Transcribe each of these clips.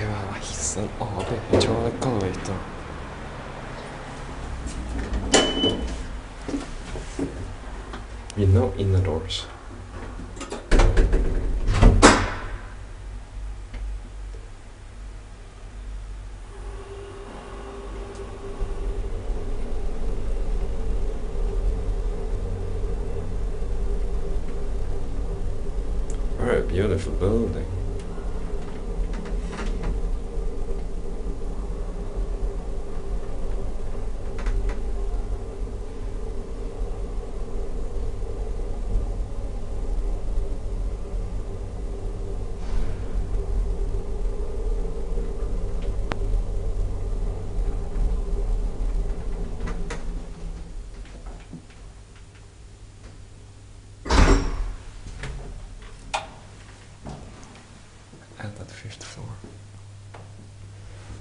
Ja, hissen AB. Hydraulic elevator. You know inner doors. Very beautiful building. At the fifth floor.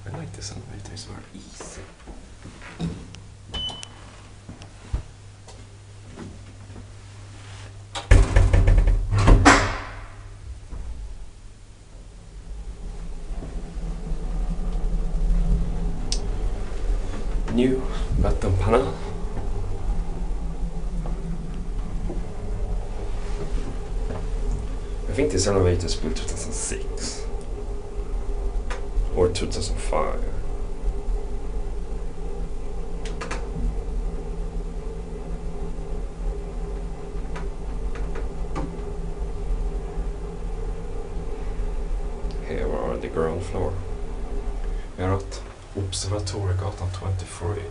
I like this elevator, it's very easy. New button panel. I think this elevator is built 2006 or 2005. Here are the ground floor. We are åt Observatoriegatan 23.